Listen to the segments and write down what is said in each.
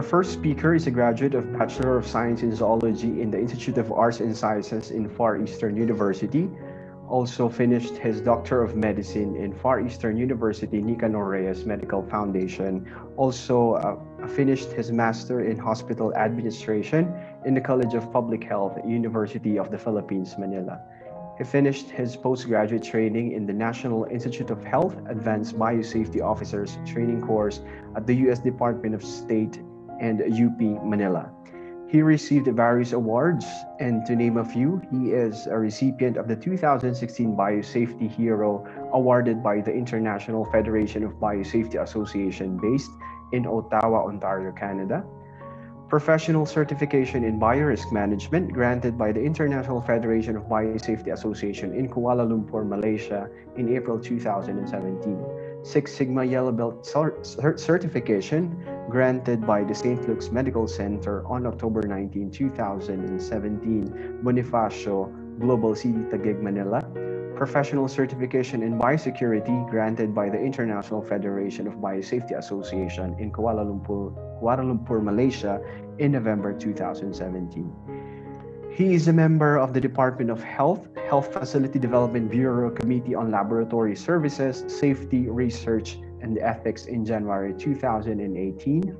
Our first speaker is a graduate of Bachelor of Science in Zoology in the Institute of Arts and Sciences in Far Eastern University. Also finished his Doctor of Medicine in Far Eastern University Nicanor Reyes Medical Foundation. Also uh, finished his Master in Hospital Administration in the College of Public Health, University of the Philippines, Manila. He finished his postgraduate training in the National Institute of Health Advanced Biosafety Officers Training Course at the U.S. Department of State and UP Manila. He received various awards, and to name a few, he is a recipient of the 2016 Biosafety Hero awarded by the International Federation of Biosafety Association based in Ottawa, Ontario, Canada professional certification in biorisk management granted by the International Federation of Biosafety Association in Kuala Lumpur, Malaysia in April 2017. Six Sigma Yellow Belt certification granted by the St. Luke's Medical Center on October 19, 2017, Bonifacio Global City Taguig, Manila professional certification in biosecurity granted by the International Federation of Biosafety Association in Kuala Lumpur, Kuala Lumpur, Malaysia in November 2017. He is a member of the Department of Health, Health Facility Development Bureau Committee on Laboratory Services, Safety, Research, and Ethics in January 2018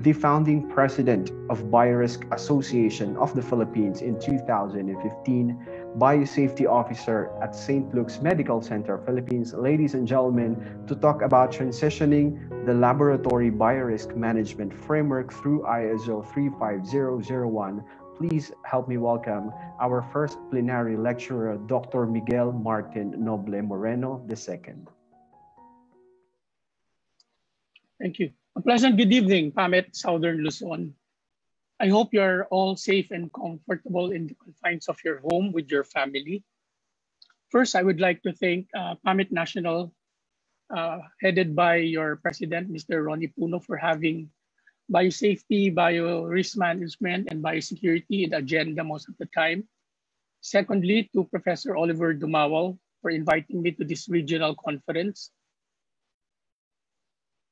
the founding president of Biorisk Association of the Philippines in 2015, biosafety officer at St. Luke's Medical Center, Philippines. Ladies and gentlemen, to talk about transitioning the laboratory biorisk management framework through ISO 35001, please help me welcome our first plenary lecturer, Dr. Miguel Martin Noble Moreno II. Thank you. A pleasant good evening, Pamet, Southern Luzon. I hope you're all safe and comfortable in the confines of your home with your family. First, I would like to thank uh, Pamet National, uh, headed by your president, Mr. Ronnie Puno, for having biosafety, bio risk management, and biosecurity in the agenda most of the time. Secondly, to Professor Oliver Dumawal for inviting me to this regional conference.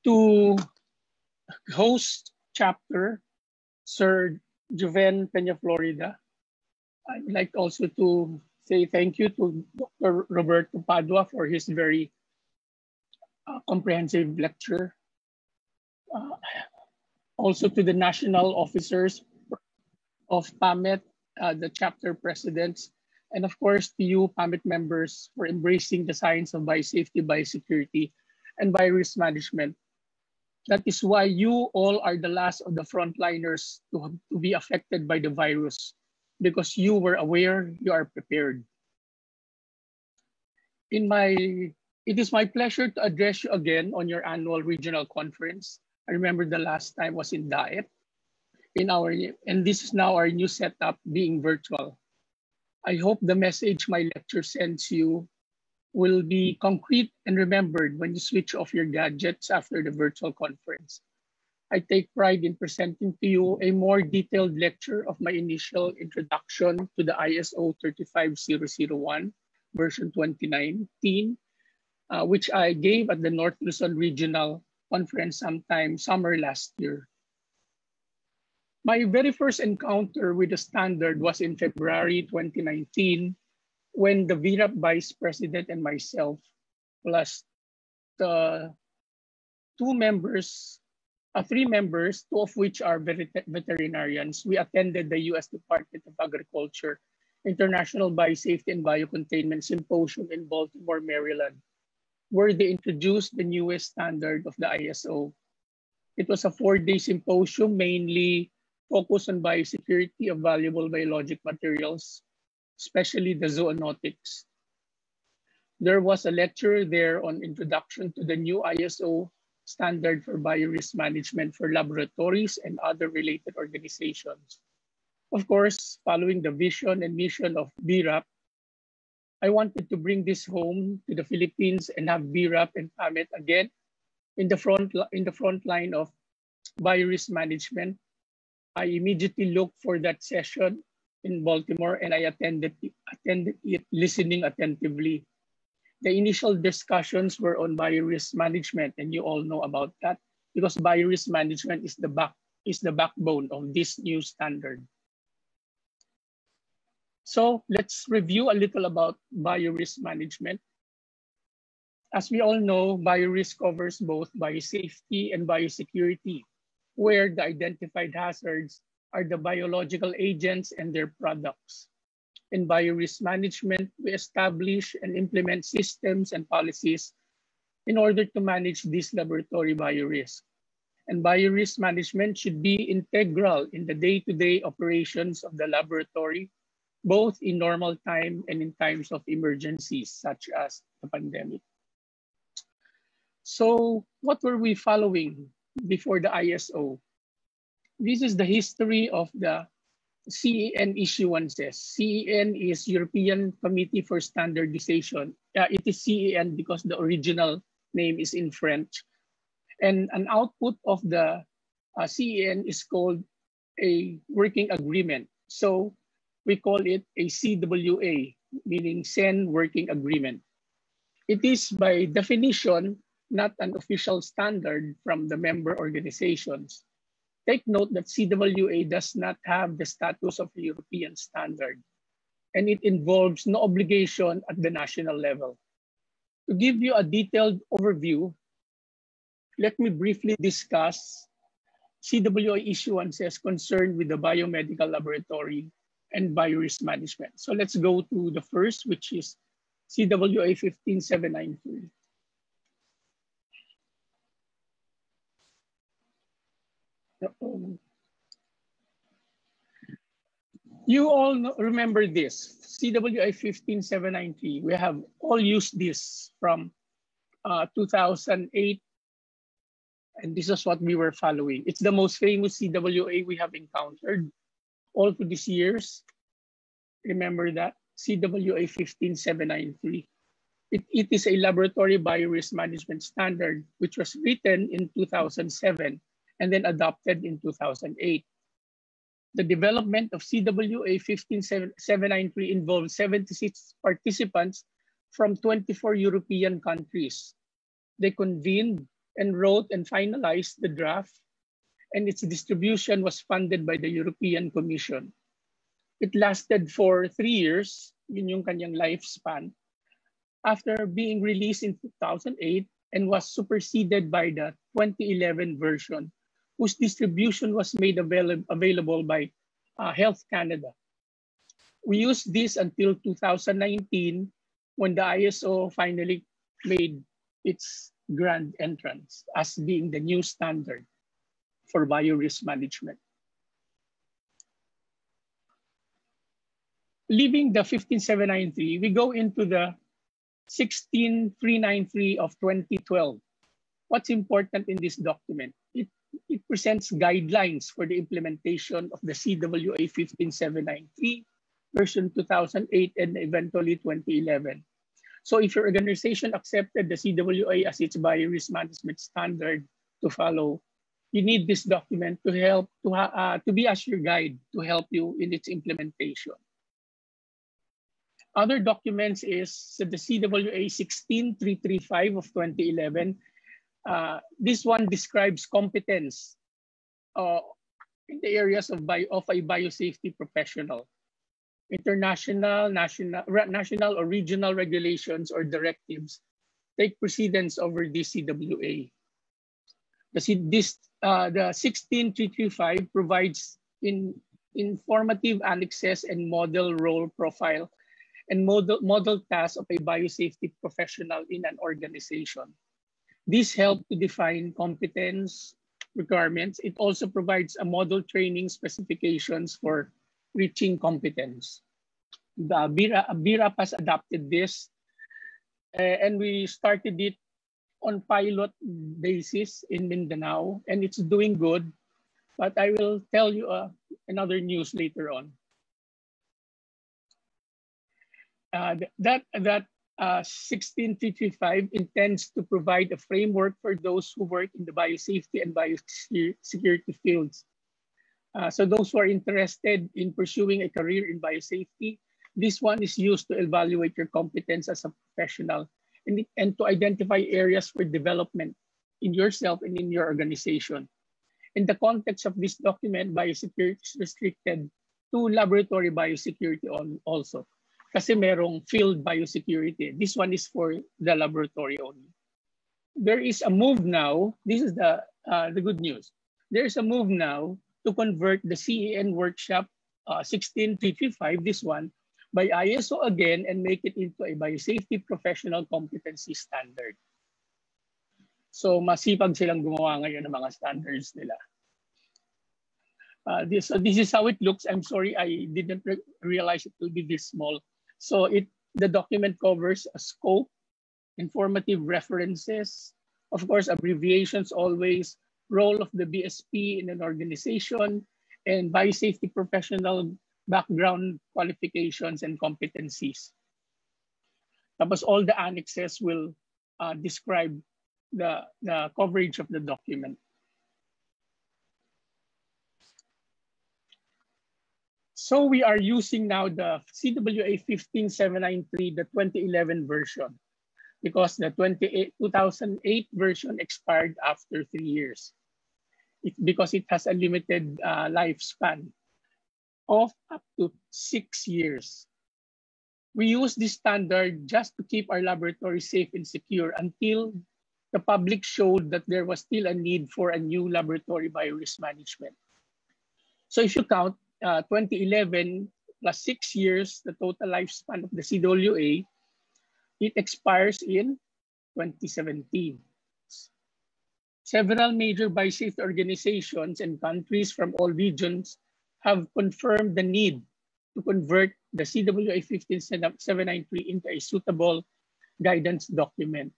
To host chapter, Sir Juven Peña Florida. I would like also to say thank you to Dr. Roberto Padua for his very uh, comprehensive lecture. Uh, also to the national officers of PAMET, uh, the chapter presidents, and of course to you PAMET members for embracing the science of biosafety, biosecurity, and biorisk management that is why you all are the last of the frontliners to, to be affected by the virus because you were aware, you are prepared. In my, it is my pleasure to address you again on your annual regional conference. I remember the last time was in Diet. in our, and this is now our new setup being virtual. I hope the message my lecture sends you will be concrete and remembered when you switch off your gadgets after the virtual conference. I take pride in presenting to you a more detailed lecture of my initial introduction to the ISO 35001 version 2019, uh, which I gave at the North Luzon Regional Conference sometime summer last year. My very first encounter with the standard was in February 2019 when the VRAP vice president and myself, plus the two members, uh, three members, two of which are veterinarians, we attended the U.S. Department of Agriculture International Biosafety and Biocontainment Symposium in Baltimore, Maryland, where they introduced the newest standard of the ISO. It was a four-day symposium, mainly focused on biosecurity of valuable biologic materials, especially the zoonotics. There was a lecture there on introduction to the new ISO standard for biorisk management for laboratories and other related organizations. Of course, following the vision and mission of BRAP, I wanted to bring this home to the Philippines and have BRAP and PAMET again in the front in the front line of biorisk management. I immediately looked for that session in Baltimore and I attended, attended it listening attentively. The initial discussions were on biorisk management and you all know about that because biorisk management is the back, is the backbone of this new standard. So let's review a little about biorisk management. As we all know, biorisk covers both biosafety and biosecurity, where the identified hazards are the biological agents and their products. In biorisk management, we establish and implement systems and policies in order to manage this laboratory biorisk. And biorisk management should be integral in the day-to-day -day operations of the laboratory, both in normal time and in times of emergencies, such as the pandemic. So what were we following before the ISO? This is the history of the CEN issuances. CEN is European Committee for Standardization. Uh, it is CEN because the original name is in French. And an output of the uh, CEN is called a working agreement. So we call it a CWA, meaning CEN Working Agreement. It is by definition not an official standard from the member organizations. Take note that CWA does not have the status of a European standard, and it involves no obligation at the national level. To give you a detailed overview, let me briefly discuss CWA issuances concerned with the biomedical laboratory and biorisk management. So let's go to the first, which is CWA 15793. You all remember this, CWA 15793. We have all used this from uh, 2008, and this is what we were following. It's the most famous CWA we have encountered all through these years. Remember that, CWA 15793. It, it is a laboratory biorisk management standard, which was written in 2007 and then adopted in 2008. The development of CWA 15793 involved 76 participants from 24 European countries. They convened and wrote and finalized the draft, and its distribution was funded by the European Commission. It lasted for three years, yun yung kanyang lifespan, after being released in 2008 and was superseded by the 2011 version whose distribution was made avail available by uh, Health Canada. We used this until 2019 when the ISO finally made its grand entrance as being the new standard for biorisk management. Leaving the 15793, we go into the 16393 of 2012. What's important in this document? It it presents guidelines for the implementation of the CWA 15793 version 2008 and eventually 2011. So if your organization accepted the CWA as its biorisk management standard to follow, you need this document to help to, uh, to be as your guide to help you in its implementation. Other documents is the CWA 16335 of 2011 uh, this one describes competence uh, in the areas of, bio, of a biosafety professional. International, national, national or regional regulations or directives take precedence over the CWA. The, this, uh, the 16335 provides in informative annexes and model role profile and model, model tasks of a biosafety professional in an organization. This helps to define competence requirements. It also provides a model training specifications for reaching competence. The BIRA, BIRAP has adopted this uh, and we started it on pilot basis in Mindanao and it's doing good. But I will tell you uh, another news later on. Uh, that, that uh, 16335 intends to provide a framework for those who work in the biosafety and biosecurity fields. Uh, so those who are interested in pursuing a career in biosafety, this one is used to evaluate your competence as a professional and, to identify areas for development in yourself and in your organization. In the context of this document, biosecurity is restricted to laboratory biosecurity on, also. Kasi merong field biosecurity. This one is for the laboratory only. There is a move now, this is the, uh, the good news. There is a move now to convert the CEN workshop uh, 16355, this one, by ISO again and make it into a biosafety professional competency standard. So masipag silang gumawa ngayon ng mga standards nila. Uh, this, so this is how it looks. I'm sorry, I didn't re realize it will be this small. So it the document covers a scope, informative references, of course, abbreviations always, role of the BSP in an organization, and biosafety professional background qualifications and competencies. Tapos all the annexes will uh, describe the, the coverage of the document. So we are using now the CWA 15793, the 2011 version, because the 2008 version expired after three years. It, because it has a limited uh, lifespan of up to six years. We use this standard just to keep our laboratory safe and secure until the public showed that there was still a need for a new laboratory biorisk management. So if you count uh, 2011 plus six years, the total lifespan of the CWA, it expires in 2017. Several major biosafety organizations and countries from all regions have confirmed the need to convert the CWA 15793 into a suitable guidance document.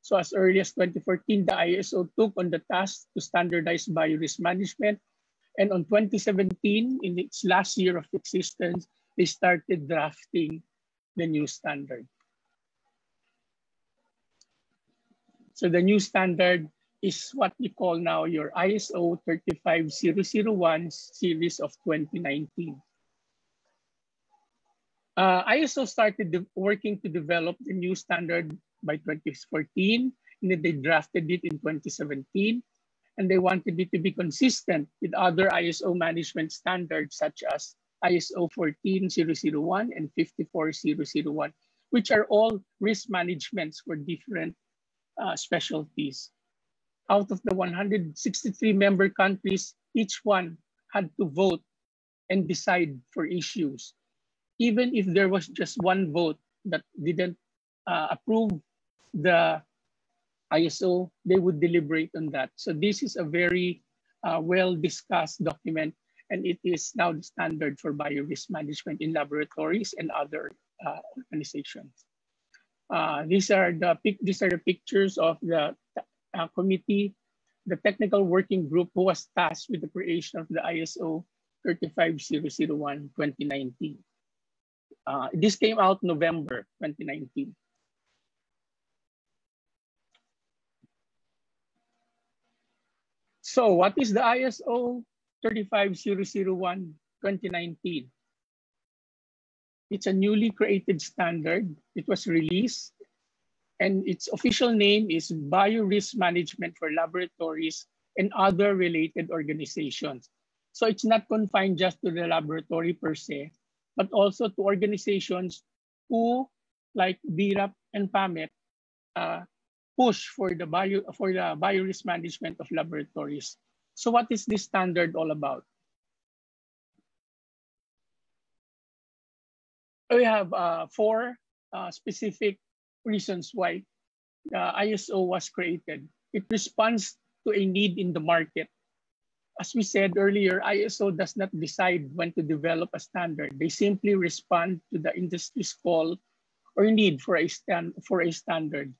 So as early as 2014, the ISO took on the task to standardize biorisk management. And on 2017, in its last year of existence, they started drafting the new standard. So the new standard is what we call now your ISO 35001 series of 2019. Uh, ISO started working to develop the new standard by 2014, and then they drafted it in 2017, and they wanted it to be consistent with other ISO management standards such as ISO 14001 and 54001, which are all risk managements for different uh, specialties out of the 163 member countries, each one had to vote and decide for issues. Even if there was just one vote that didn't uh, approve the ISO, they would deliberate on that. So this is a very uh, well-discussed document, and it is now the standard for biorisk management in laboratories and other uh, organizations. Uh, these are the these are the pictures of the uh, committee, the technical working group who was tasked with the creation of the ISO 35001 2019. Uh, this came out November 2019. So what is the ISO 35001 2019? It's a newly created standard. It was released and its official name is Biorisk Management for Laboratories and Other Related Organizations. So it's not confined just to the laboratory per se, but also to organizations who, like BIRAP and PAMET, uh, push for the bio for the biorisk management of laboratories. So what is this standard all about? We have uh, four uh, specific reasons why the ISO was created. It responds to a need in the market. As we said earlier, ISO does not decide when to develop a standard. They simply respond to the industry's call or need for a, stand, for a standard.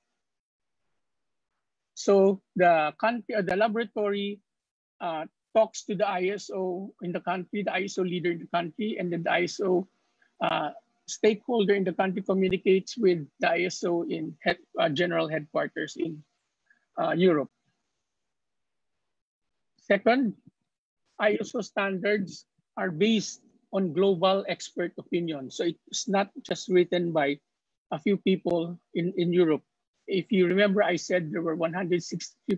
So the country, the laboratory uh, talks to the ISO in the country, the ISO leader in the country, and then the ISO uh, stakeholder in the country communicates with the ISO in head, uh, general headquarters in uh, Europe. Second, ISO standards are based on global expert opinion. So it's not just written by a few people in, in Europe. if you remember, I said there were 160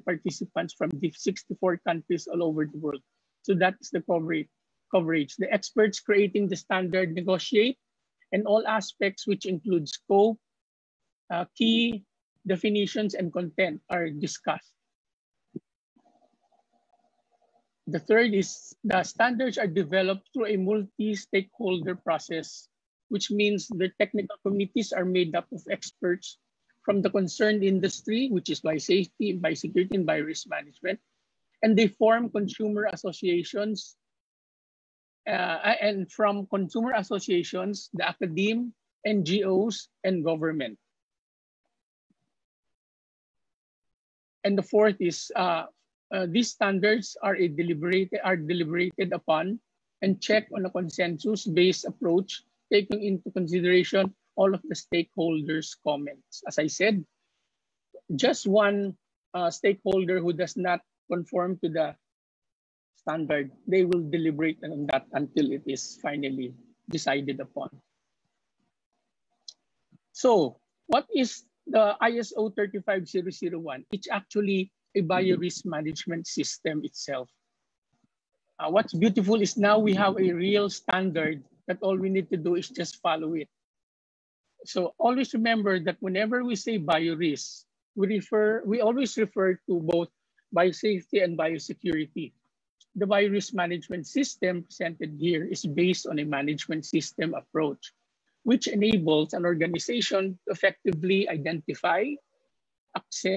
participants from the 64 countries all over the world. So that's the coverage. coverage. The experts creating the standard negotiate and all aspects which include scope, uh, key definitions and content are discussed. The third is the standards are developed through a multi-stakeholder process, which means the technical committees are made up of experts from the concerned industry, which is biosafety, by security, and biorisk management. And they form consumer associations. Uh, and from consumer associations, the academe, NGOs, and government. And the fourth is uh, uh, these standards are deliberated are deliberated upon and checked on a consensus-based approach, taking into consideration all of the stakeholders' comments. As I said, just one uh, stakeholder who does not conform to the standard, they will deliberate on that until it is finally decided upon. So what is the ISO 35001? It's actually a biorisk management system itself. Uh, what's beautiful is now we have a real standard that all we need to do is just follow it. So always remember that whenever we say biorisk, we refer we always refer to both biosafety and biosecurity. The biorisk management system presented here is based on a management system approach, which enables an organization to effectively identify,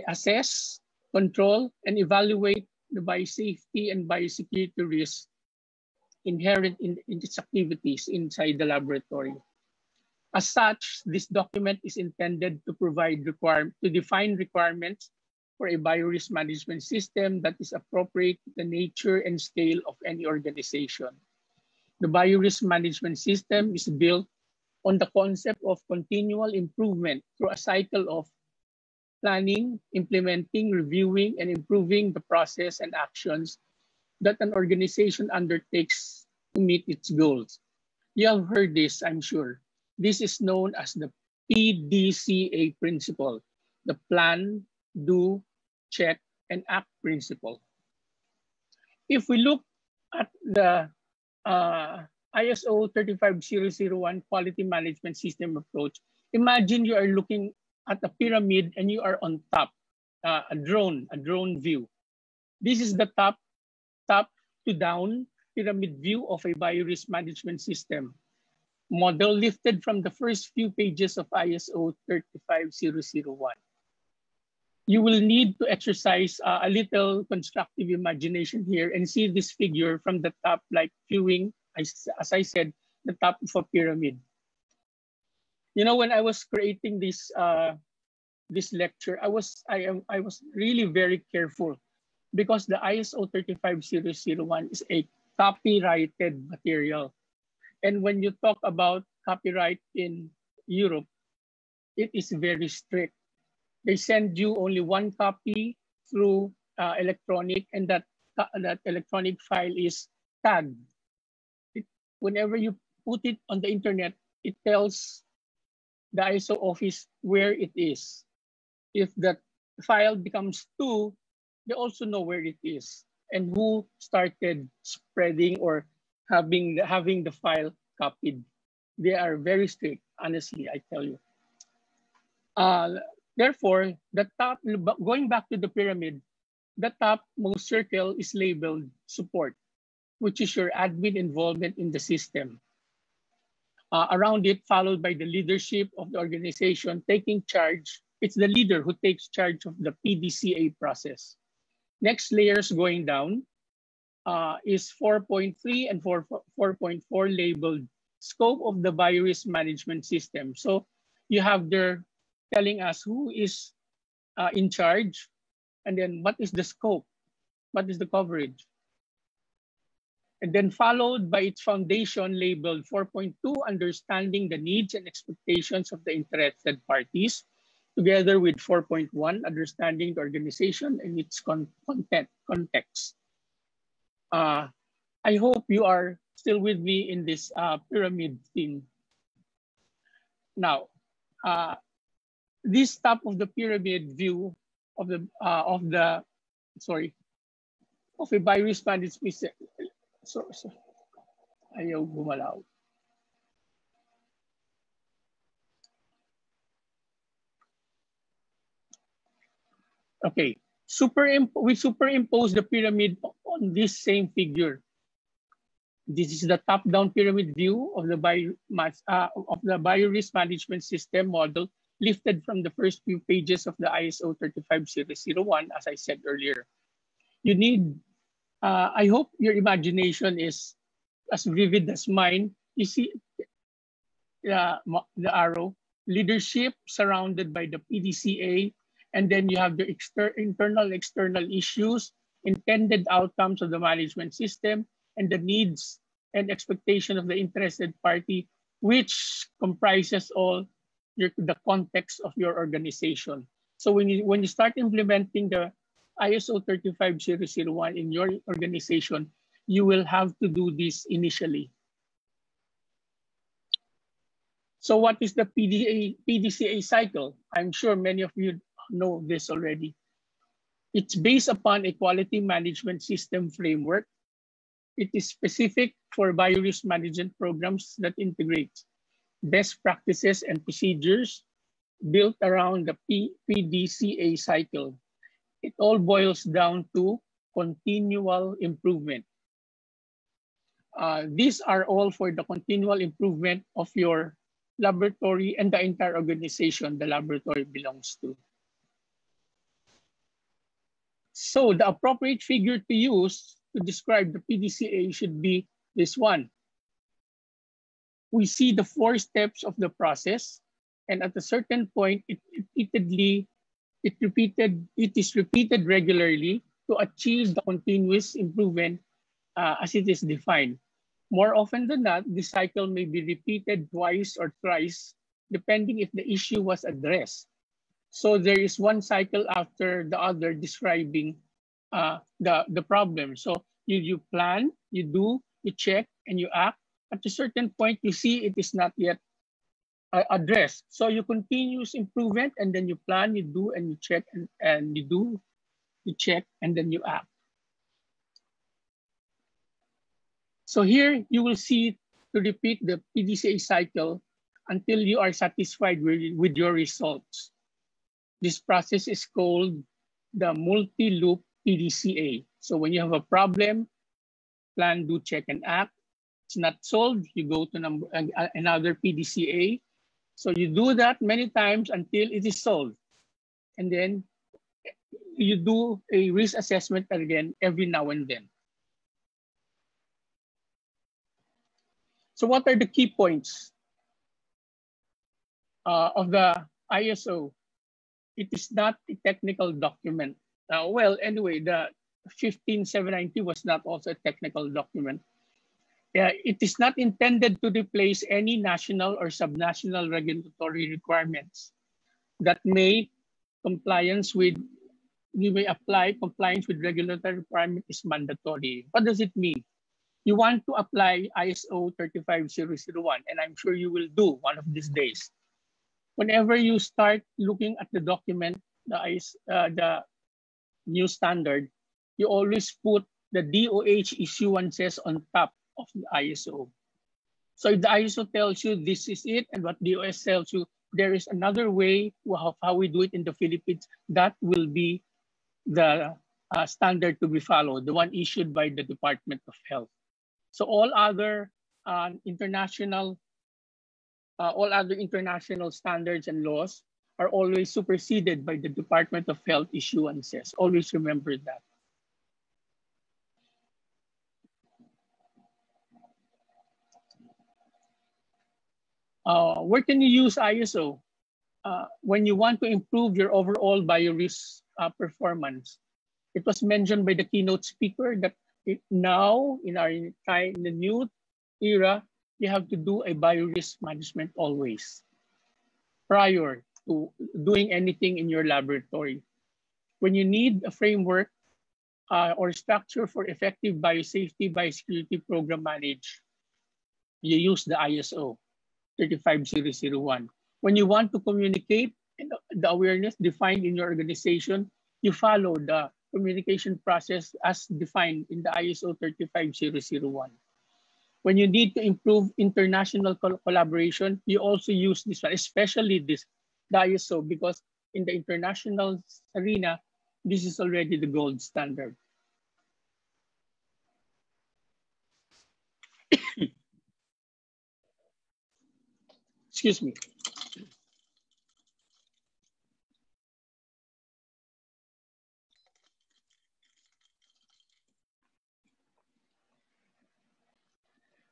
assess, control, and evaluate the biosafety and biosecurity risks inherent in, in its activities inside the laboratory. As such, this document is intended to provide require, to define requirements for a biorisk management system that is appropriate to the nature and scale of any organization. The biorisk management system is built on the concept of continual improvement through a cycle of planning, implementing, reviewing, and improving the process and actions that an organization undertakes to meet its goals. You have heard this, I'm sure. This is known as the PDCA principle, the plan, do, check, and act principle. If we look at the uh, ISO 35001 quality management system approach, imagine you are looking at a pyramid and you are on top, uh, a drone, a drone view. This is the top, top to down pyramid view of a biorisk management system model lifted from the first few pages of ISO 35001. You will need to exercise uh, a little constructive imagination here and see this figure from the top like viewing, as, as I said, the top of a pyramid you know, when I was creating this uh, this lecture, I was I am I was really very careful because the ISO 35001 is a copyrighted material. And when you talk about copyright in Europe, it is very strict. They send you only one copy through uh, electronic and that, that electronic file is tagged. It, whenever you put it on the internet, it tells the ISO office where it is. If that file becomes two, they also know where it is and who started spreading or having having the file copied. They are very strict, honestly, I tell you. Uh, therefore, the top, going back to the pyramid, the top most circle is labeled support, which is your admin involvement in the system uh, around it, followed by the leadership of the organization taking charge. It's the leader who takes charge of the PDCA process. Next layers going down uh, is 4.3 and 4.4 labeled scope of the biorisk management system. So you have there telling us who is uh, in charge and then what is the scope, what is the coverage and then followed by its foundation labeled 4.2, understanding the needs and expectations of the interested parties, together with 4.1, understanding the organization and its con content, context. Uh, I hope you are still with me in this uh, pyramid thing. Now, uh, this top of the pyramid view of the uh, of the sorry of a biorisk management so, so ayaw gumalaw. Okay, Superimp we superimpose the pyramid on this same figure. This is the top-down pyramid view of the bio, uh, of the biorisk management system model lifted from the first few pages of the ISO 35001, as I said earlier. You need, uh, I hope your imagination is as vivid as mine. You see uh, the arrow, leadership surrounded by the PDCA, and then you have the exter internal, external issues, intended outcomes of the management system, and the needs and expectation of the interested party, which comprises all your, the context of your organization. So when you, when you start implementing the ISO 35001 in your organization, you will have to do this initially. So what is the PDA, PDCA cycle? I'm sure many of you know this already. It's based upon a quality management system framework. It is specific for biorisk management programs that integrates best practices and procedures built around the P PDCA cycle. It all boils down to continual improvement. Uh, these are all for the continual improvement of your laboratory and the entire organization the laboratory belongs to. So the appropriate figure to use to describe the PDCA should be this one we see the four steps of the process. And at a certain point it repeatedly it repeated it is repeated regularly to achieve the continuous improvement uh, as it is defined. More often than not the cycle may be repeated twice or thrice depending if the issue was addressed. So there is one cycle after the other describing uh, the the problem. So you you plan you do you check and you act at a certain point, you see it is not yet uh, addressed. So you continuous improvement and then you plan, you do, and you check, and, and you do, you check, and then you act. So here you will see to repeat the PDCA cycle until you are satisfied with, with your results. This process is called the multi-loop PDCA. So when you have a problem, plan, do, check, and act, not solved, you go to number, uh, another PDCA. So you do that many times until it is solved. And then you do a risk assessment again every now and then. So what are the key points uh, of the ISO? It is not a technical document. Uh, well, anyway, the 15790 was not also a technical document uh, it is not intended to replace any national or subnational regulatory requirements that may compliance with you may apply compliance with regulatory requirement is mandatory. What does it mean? You want to apply ISO 35001 and I'm sure you will do one of these days. Whenever you start looking at the document, the, uh, the new standard, you always put the DOH issuances on top of the ISO. So if the ISO tells you this is it and what DOS tells you there is another way of how we do it in the Philippines, that will be the uh, standard to be followed, the one issued by the Department of Health. So all other uh, international, uh, all other international standards and laws are always superseded by the Department of Health issuances. Always remember that. Uh, where can you use ISO? Uh, when you want to improve your overall biorisk uh, performance. It was mentioned by the keynote speaker that it, now in our in the new era, you have to do a biorisk management always prior to doing anything in your laboratory. When you need a framework uh, or structure for effective biosafety, biosecurity program manage, you use the ISO. 35001. When you want to communicate the awareness defined in your organization, you follow the communication process as defined in the ISO 35001. When you need to improve international collaboration, you also use this one, especially this the ISO, because in the international arena, this is already the gold standard. Excuse me.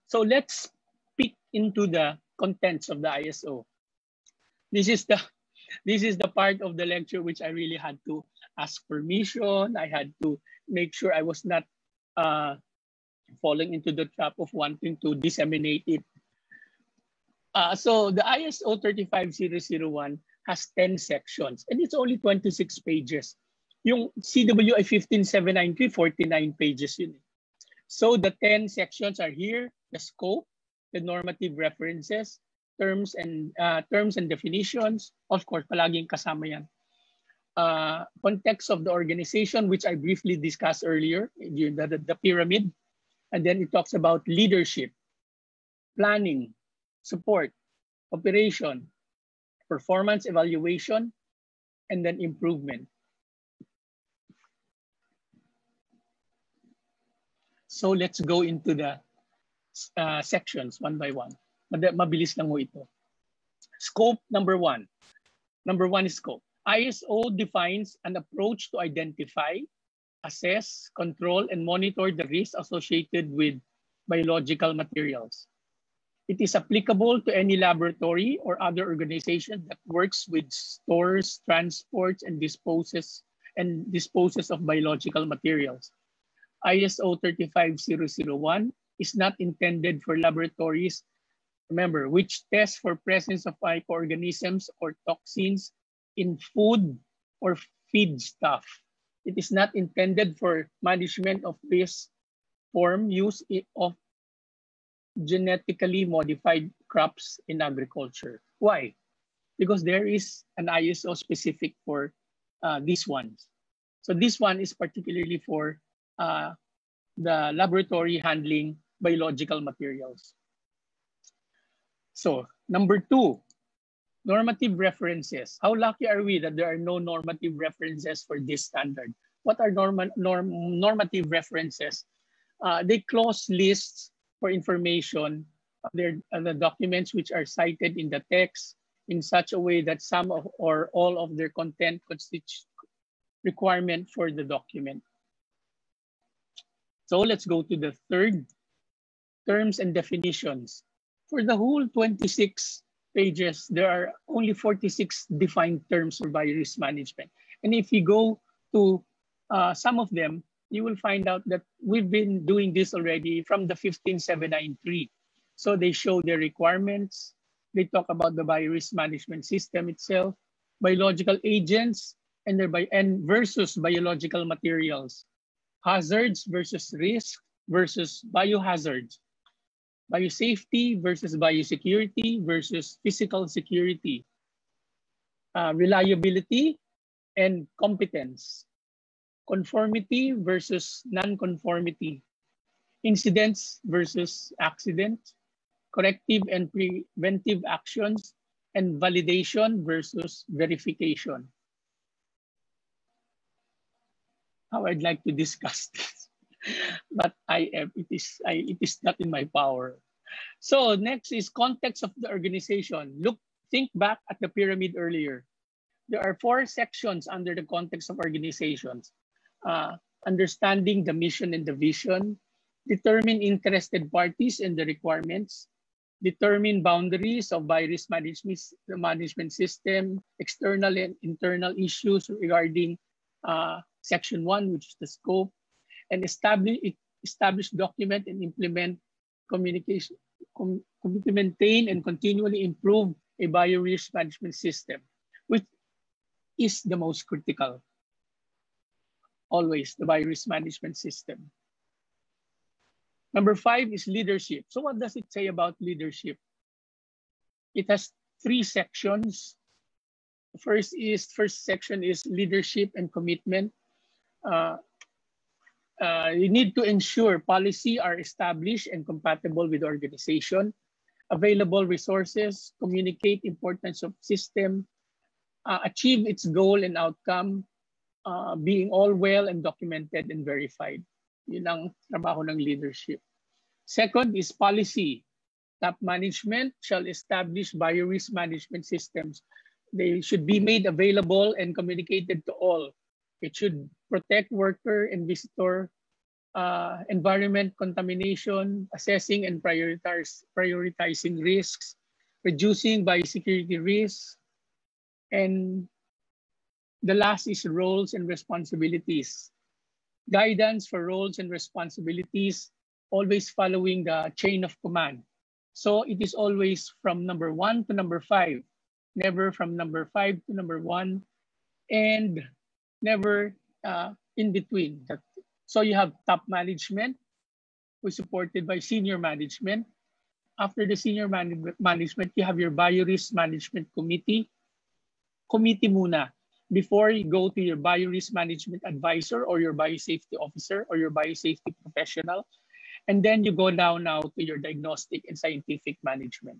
So let's peek into the contents of the ISO. This is the this is the part of the lecture which I really had to ask permission. I had to make sure I was not uh, falling into the trap of wanting to disseminate it. Uh, so the ISO 35001 has 10 sections and it's only 26 pages. Yung CWA 15793, 49 pages yun. So the 10 sections are here the scope, the normative references, terms and uh, terms and definitions. Of course, palaging kasama yan. Uh, context of the organization, which I briefly discussed earlier, during the, the, the pyramid. And then it talks about leadership, planning, support, operation, performance evaluation, and then improvement. So let's go into the uh, sections one by one. Mabilis lang mo ito. Scope number one. Number one is scope. ISO defines an approach to identify, assess, control, and monitor the risks associated with biological materials. It is applicable to any laboratory or other organization that works with stores, transports, and disposes and disposes of biological materials. ISO 35001 is not intended for laboratories, remember, which test for presence of microorganisms or toxins in food or feed stuff. It is not intended for management of this form use of genetically modified crops in agriculture. Why? Because there is an ISO specific for uh, these ones. So this one is particularly for uh, the laboratory handling biological materials. So number two, normative references. How lucky are we that there are no normative references for this standard? What are norm norm normative references? Uh, they close lists for information their the documents which are cited in the text in such a way that some of or all of their content constitute requirement for the document. So let's go to the third terms and definitions. For the whole 26 pages, there are only 46 defined terms for biorisk management. And if you go to uh, some of them, you will find out that we've been doing this already from the 15793. So they show their requirements. They talk about the biorisk management system itself, biological agents, and their bi and versus biological materials, hazards versus risk versus biohazards, biosafety versus biosecurity versus physical security, uh, reliability and competence, conformity versus non-conformity, incidents versus accident, corrective and preventive actions, and validation versus verification. How I'd like to discuss this but I am, it is, I, it is not in my power. So next is context of the organization. Look, think back at the pyramid earlier. There are four sections under the context of organizations. Uh, understanding the mission and the vision, determine interested parties and the requirements, determine boundaries of biorisk management, management system, external and internal issues regarding uh, section one, which is the scope, and establish, establish, document, and implement communication, com, to maintain and continually improve a biorisk management system, which is the most critical. Always the biorisk management system. Number five is leadership. So what does it say about leadership? It has three sections. First is first section is leadership and commitment. Uh, uh, you need to ensure policy are established and compatible with organization, available resources, communicate importance of system, uh, achieve its goal and outcome, uh, being all well and documented and verified. Yun ang trabaho ng leadership. Second is policy. Top management shall establish biorisk management systems. They should be made available and communicated to all. It should protect worker and visitor uh, environment contamination, assessing and prioritize, prioritizing risks, reducing biosecurity risks, and the last is roles and responsibilities. Guidance for roles and responsibilities, always following the chain of command. So it is always from number one to number five, never from number five to number one, and never uh, in between. So you have top management, who is supported by senior management. After the senior man management, you have your biorisk management committee. Committee muna before you go to your biorisk management advisor or your biosafety officer or your biosafety professional. And then you go down now to your diagnostic and scientific management.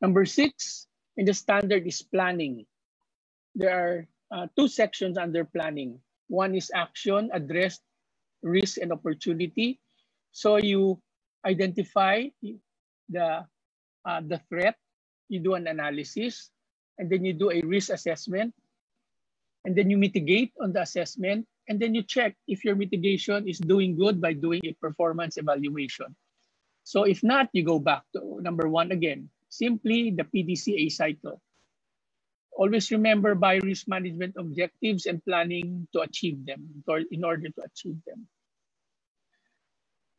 Number six in the standard is planning. There are uh, two sections under planning. One is action, address risk and opportunity. So you identify the, uh, the threat, you do an analysis, and then you do a risk assessment, and then you mitigate on the assessment, and then you check if your mitigation is doing good by doing a performance evaluation. So if not, you go back to number one again, simply the PDCA cycle. Always remember biorisk management objectives and planning to achieve them, or in order to achieve them.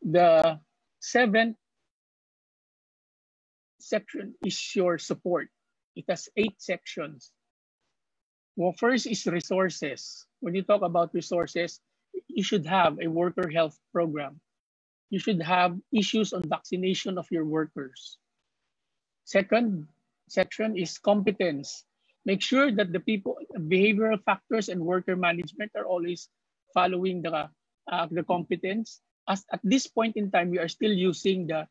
The seventh section is your support. It has eight sections. Well, first is resources. When you talk about resources, you should have a worker health program. You should have issues on vaccination of your workers. Second section is competence. Make sure that the people, behavioral factors and worker management are always following the, uh, the competence. As at this point in time, we are still using the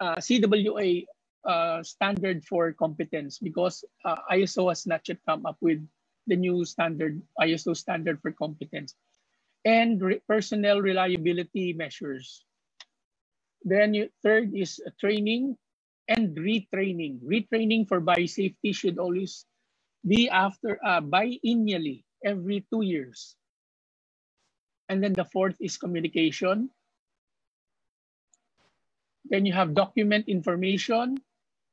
uh, CWA uh, standard for competence because uh, ISO has not yet come up with the new standard, ISO standard for competence, and re personnel reliability measures. Then you, third is training and retraining. Retraining for biosafety should always be after uh, biennially every two years. And then the fourth is communication. Then you have document information.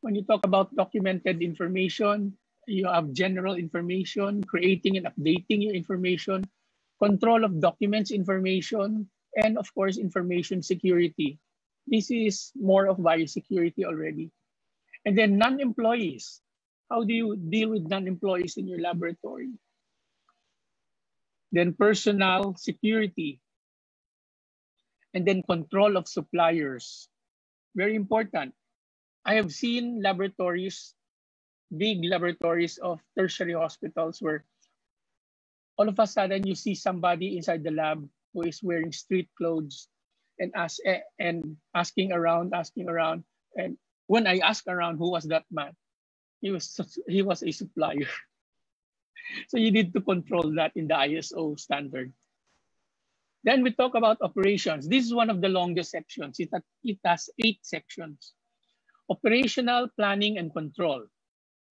When you talk about documented information, you have general information, creating and updating your information, control of documents information, and of course, information security. This is more of biosecurity already. And then non-employees. How do you deal with non-employees in your laboratory? Then personal security. And then control of suppliers. Very important. I have seen laboratories big laboratories of tertiary hospitals where all of a sudden you see somebody inside the lab who is wearing street clothes and ask eh, and asking around, asking around. And when I asked around who was that man, he was he was a supplier. so you need to control that in the ISO standard. Then we talk about operations. This is one of the longest sections. It, it has eight sections. Operational planning and control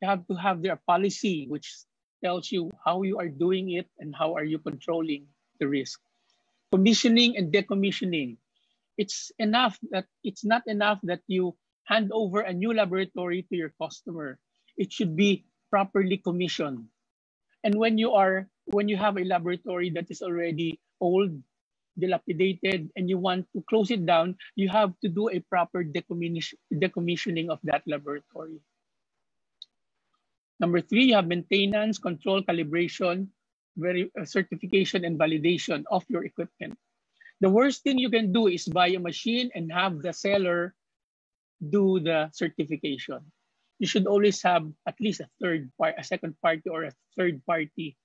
you have to have their policy, which tells you how you are doing it and how are you controlling the risk. Commissioning and decommissioning. It's enough that it's not enough that you hand over a new laboratory to your customer. It should be properly commissioned. And when you are when you have a laboratory that is already old, dilapidated, and you want to close it down, you have to do a proper decommissioning of that laboratory. Number three, you have maintenance, control, calibration, very, uh, certification, and validation of your equipment. The worst thing you can do is buy a machine and have the seller do the certification. you should always have at least a third part, a second party or a third party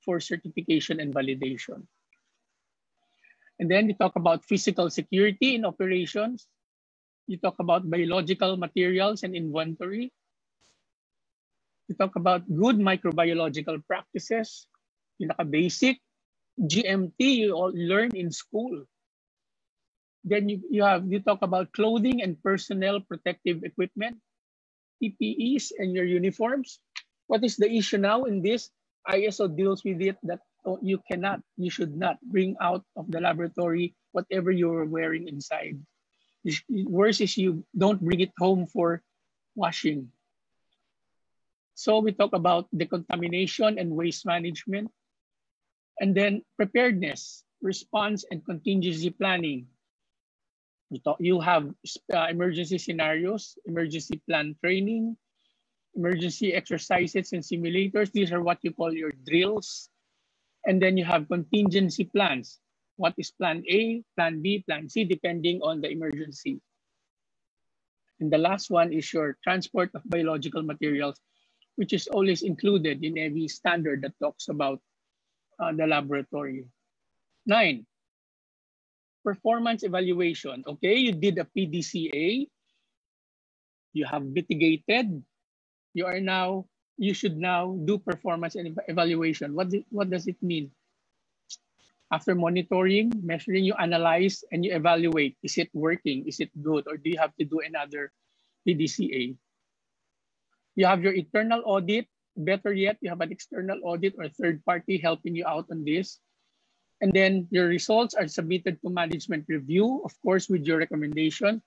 for certification and validation. And then you talk about physical security in operations. You talk about biological materials and inventory. You talk about good microbiological practices, pinaka-basic. GMT, you all learn in school. Then you, you have you talk about clothing and personnel protective equipment, PPEs and your uniforms. What is the issue now in this? ISO deals with it that you cannot, you should not bring out of the laboratory whatever you're wearing inside. Worse is you don't bring it home for washing. So we talk about decontamination and waste management. And then preparedness, response, and contingency planning. You, talk, you have uh, emergency scenarios, emergency plan training, emergency exercises and simulators. These are what you call your drills. And then you have contingency plans. What is plan A, plan B, plan C, depending on the emergency. And the last one is your transport of biological materials, which is always included in every standard that talks about uh, the laboratory. Nine, performance evaluation. Okay, you did a PDCA, you have mitigated, you are now, you should now do performance and evaluation. What, do, what does it mean? After monitoring, measuring, you analyze and you evaluate. Is it working? Is it good? Or do you have to do another PDCA? You have your internal audit. Better yet, you have an external audit or third party helping you out on this. And then your results are submitted to management review, of course, with your recommendation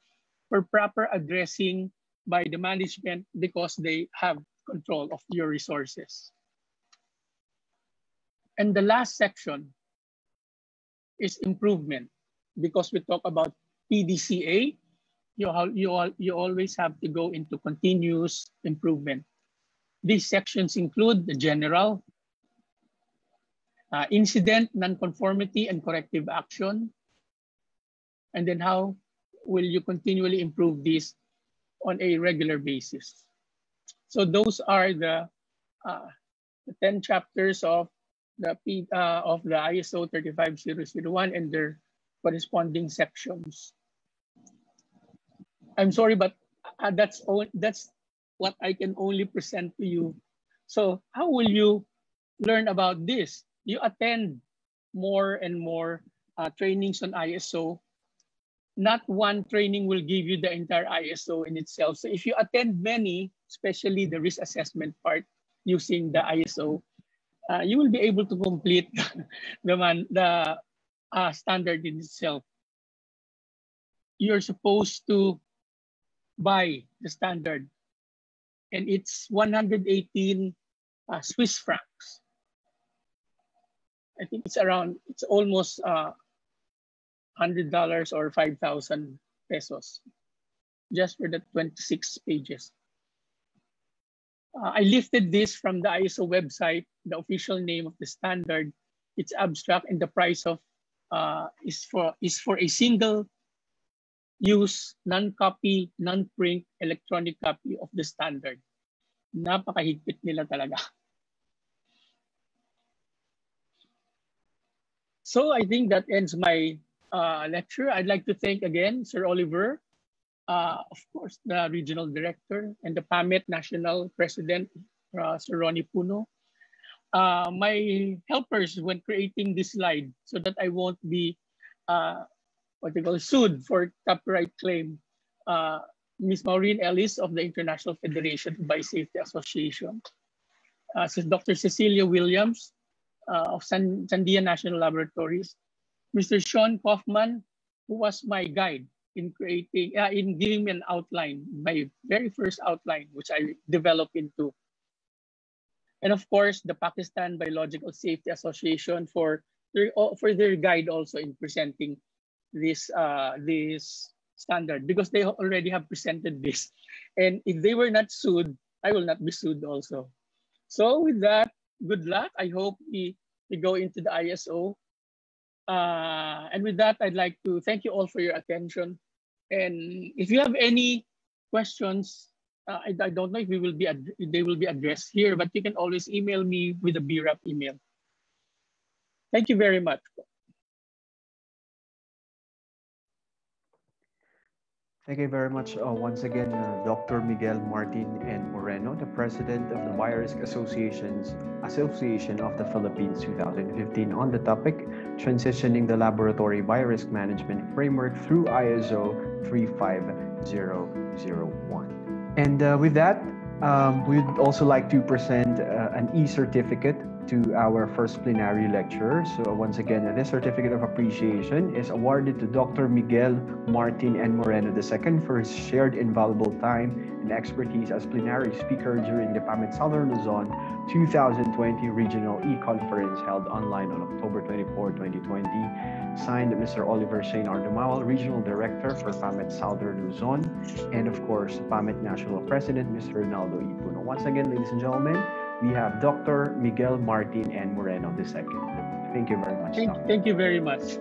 for proper addressing by the management because they have control of your resources. And the last section is improvement because we talk about PDCA, you, you, you always have to go into continuous improvement. These sections include the general, uh, incident, nonconformity, and corrective action. And then how will you continually improve this on a regular basis. So those are the, uh, the 10 chapters of the, P, uh, of the ISO 35001 and their corresponding sections. I'm sorry, but uh, that's, all, that's what I can only present to you. So how will you learn about this? You attend more and more uh, trainings on ISO not one training will give you the entire ISO in itself. So if you attend many, especially the risk assessment part using the ISO, uh, you will be able to complete the, man, the uh, standard in itself. You're supposed to buy the standard and it's 118 uh, Swiss francs. I think it's around, it's almost uh, $100 or 5,000 pesos just for the 26 pages. Uh, I lifted this from the ISO website, the official name of the standard. It's abstract and the price of uh, is for is for a single use, non-copy, non-print electronic copy of the standard. Napakahigpit nila talaga. So I think that ends my uh, lecture. I'd like to thank again Sir Oliver, uh, of course, the regional director and the PAMET national president, uh, Sir Ronnie Puno. Uh, my helpers when creating this slide so that I won't be uh, what they call sued for copyright claim. Uh, Ms. Maureen Ellis of the International Federation of Biosafety Association. Uh, Dr. Cecilia Williams uh, of San, Sandia National Laboratories. Mr. Sean Kaufman, who was my guide in creating, uh, in giving me an outline, my very first outline, which I developed into. And of course, the Pakistan Biological Safety Association for their, for their guide also in presenting this, uh, this standard because they already have presented this. And if they were not sued, I will not be sued also. So with that, good luck. I hope we, we go into the ISO uh, and with that, I'd like to thank you all for your attention. And if you have any questions, uh, I, I, don't know if we will be they will be addressed here, but you can always email me with a BRAP email. Thank you very much. Thank you very much uh, once again, uh, Dr. Miguel Martin N. Moreno, the President of the Biorisk Associations Association of the Philippines 2015 on the topic, Transitioning the Laboratory Biorisk Management Framework through ISO 35001. And uh, with that, um, we'd also like to present uh, an e-certificate to our first plenary lecture. So once again, this certificate of appreciation is awarded to Dr. Miguel Martin N. Moreno II for his shared invaluable time and expertise as plenary speaker during the PAMET Southern Luzon 2020 Regional E-Conference held online on October 24, 2020. Signed Mr. Oliver Shane Ardumal, Regional Director for PAMET Southern Luzon, and of course, PAMET National President, Mr. Ronaldo Ipuno. Once again, ladies and gentlemen, we have Dr. Miguel Martin N. Moreno II. Thank you very much. Thank, thank you very much.